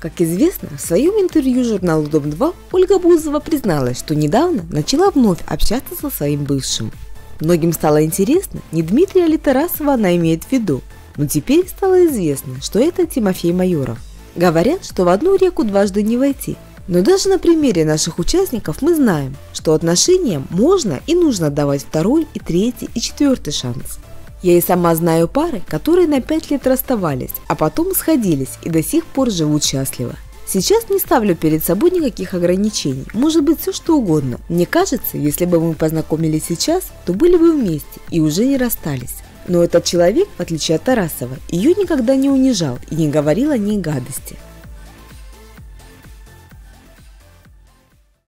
Как известно, в своем интервью журналу «Дом-2» Ольга Бузова призналась, что недавно начала вновь общаться со своим бывшим. Многим стало интересно, не Дмитрия ли Тарасова она имеет в виду, но теперь стало известно, что это Тимофей Майоров. Говорят, что в одну реку дважды не войти. Но даже на примере наших участников мы знаем, что отношениям можно и нужно давать второй и третий и четвертый шанс. Я и сама знаю пары, которые на 5 лет расставались, а потом сходились и до сих пор живут счастливо. Сейчас не ставлю перед собой никаких ограничений, может быть все что угодно. Мне кажется, если бы мы познакомились сейчас, то были бы вместе и уже не расстались. Но этот человек, в отличие от Тарасова, ее никогда не унижал и не говорил о ней гадости.